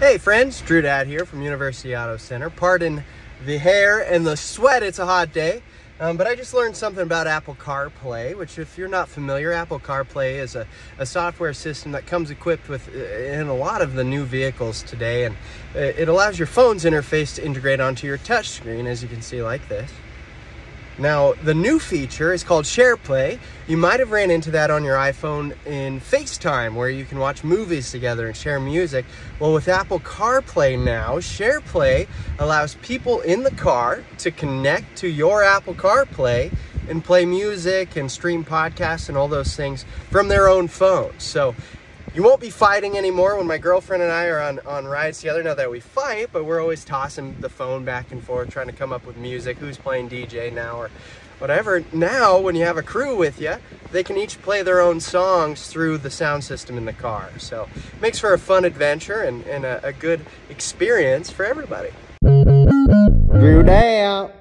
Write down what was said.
Hey friends, Drew Dad here from University Auto Center. Pardon the hair and the sweat, it's a hot day. Um, but I just learned something about Apple CarPlay, which if you're not familiar, Apple CarPlay is a, a software system that comes equipped with uh, in a lot of the new vehicles today. And uh, it allows your phone's interface to integrate onto your touchscreen, as you can see like this. Now, the new feature is called SharePlay. You might have ran into that on your iPhone in FaceTime, where you can watch movies together and share music. Well, with Apple CarPlay now, SharePlay allows people in the car to connect to your Apple CarPlay and play music and stream podcasts and all those things from their own phone. So you won't be fighting anymore when my girlfriend and I are on, on rides together. Now that we fight, but we're always tossing the phone back and forth, trying to come up with music, who's playing DJ now or whatever. Now, when you have a crew with you, they can each play their own songs through the sound system in the car. So it makes for a fun adventure and, and a, a good experience for everybody. Drew Dad.